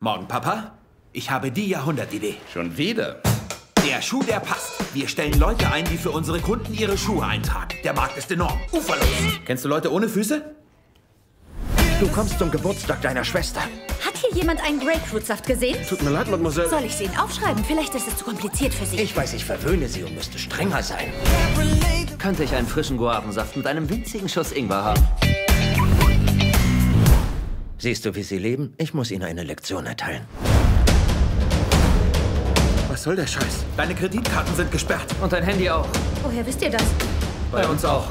Morgen, Papa. Ich habe die Jahrhundertidee. Schon wieder? Der Schuh, der passt. Wir stellen Leute ein, die für unsere Kunden ihre Schuhe eintragen. Der Markt ist enorm. Uferlos. Kennst du Leute ohne Füße? Du kommst zum Geburtstag deiner Schwester. Hat hier jemand einen Grapefruitsaft gesehen? Tut mir leid, Mademoiselle. Soll ich sie Ihnen aufschreiben? Vielleicht ist es zu kompliziert für Sie. Ich weiß, ich verwöhne sie und müsste strenger sein. Könnte ich einen frischen Guavensaft mit einem winzigen Schuss Ingwer haben? Siehst du, wie sie leben? Ich muss ihnen eine Lektion erteilen. Was soll der Scheiß? Deine Kreditkarten sind gesperrt. Und dein Handy auch. Woher wisst ihr das? Bei uns auch.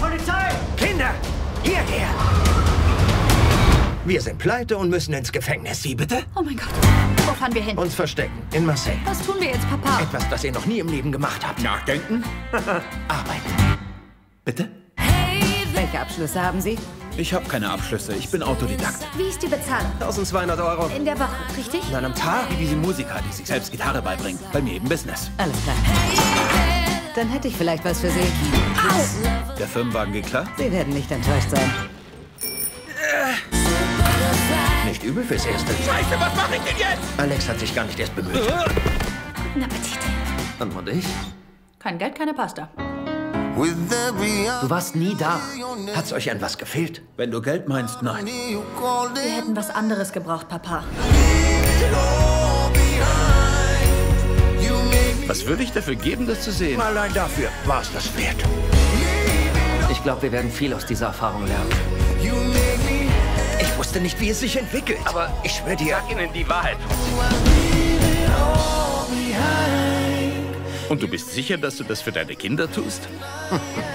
Polizei! Kinder! Hierher! Wir sind pleite und müssen ins Gefängnis. Wie bitte? Oh mein Gott. Wo fahren wir hin? Uns verstecken. In Marseille. Was tun wir jetzt, Papa? Etwas, das ihr noch nie im Leben gemacht habt. Nachdenken? Arbeiten. Bitte? Welche Abschlüsse haben Sie? Ich habe keine Abschlüsse. Ich bin Autodidakt. Wie ist die Bezahlung? 1200 Euro. In der Woche, richtig? An einem Tag? Wie diese Musiker, die sich selbst Gitarre beibringen. Bei mir im Business. Alles klar. Dann hätte ich vielleicht was für Sie. Der Firmenwagen geht klar? Sie werden nicht enttäuscht sein. Nicht übel fürs Erste. Scheiße, was mache ich denn jetzt? Alex hat sich gar nicht erst bemüht. Guten Appetit. Und, und ich? Kein Geld, keine Pasta. Du warst nie da. Hat's euch an was gefehlt? Wenn du Geld meinst, nein. Wir hätten was anderes gebraucht, Papa. Was würde ich dafür geben, das zu sehen? Allein dafür war es das wert. Ich glaube, wir werden viel aus dieser Erfahrung lernen. Ich wusste nicht, wie es sich entwickelt. Aber ich schwöre dir, Ihnen die Wahrheit. Und du bist sicher, dass du das für deine Kinder tust?